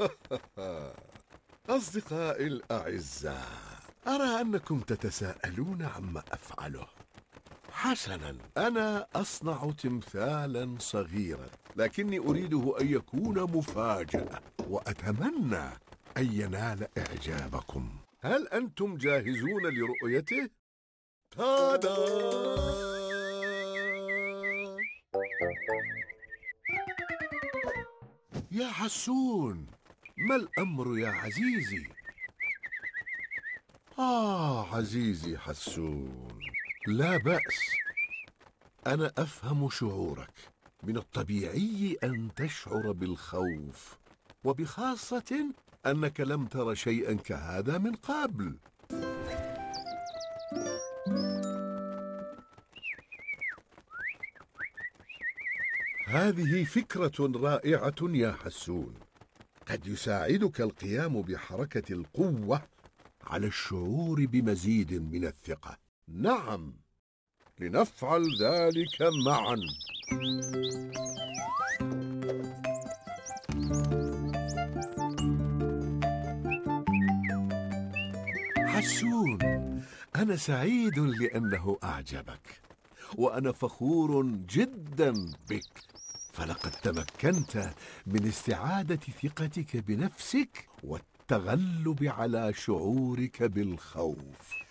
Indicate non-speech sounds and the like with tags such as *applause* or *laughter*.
*laughs* أصدقائي الأعزاء أرى أنكم تتساءلون عما أفعله حسنا أنا أصنع تمثالا صغيرا لكني أريده أن يكون مفاجأة وأتمنى أن ينال إعجابكم هل أنتم جاهزون لرؤيته؟ تادا! يا حسون ما الأمر يا عزيزي؟ آه عزيزي حسون لا بأس. أنا أفهم شعورك. من الطبيعي أن تشعر بالخوف وبخاصة أنك لم تر شيئا كهذا من قبل. هذه فكرة رائعة يا حسون. قد يساعدك القيام بحركة القوة على الشعور بمزيد من الثقة. نعم لنفعل ذلك معا. حسون أنا سعيد لأنه أعجبك وأنا فخور جدا بك. فلقد تمكنت من استعادة ثقتك بنفسك والتغلب على شعورك بالخوف.